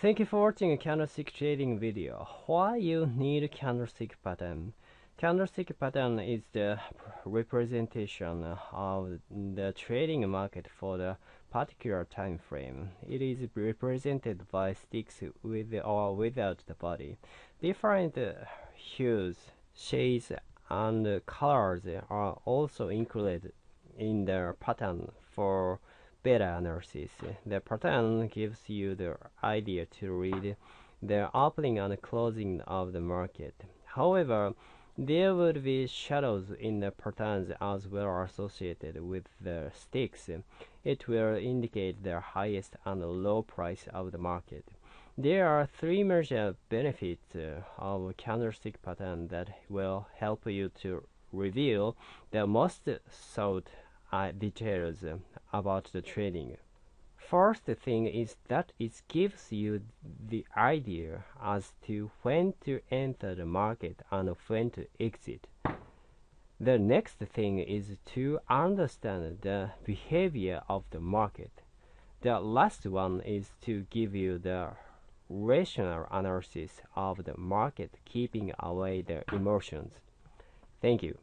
Thank you for watching a candlestick trading video. Why you need candlestick pattern? Candlestick pattern is the representation of the trading market for the particular time frame. It is represented by sticks with or without the body. Different hues, shades, and colors are also included in the pattern for better analysis. The pattern gives you the idea to read the opening and closing of the market. However, there would be shadows in the patterns as well associated with the sticks. It will indicate the highest and low price of the market. There are three major benefits uh, of candlestick pattern that will help you to reveal the most sought Uh, details about the trading. First thing is that it gives you the idea as to when to enter the market and when to exit. The next thing is to understand the behavior of the market. The last one is to give you the rational analysis of the market, keeping away the emotions. Thank you.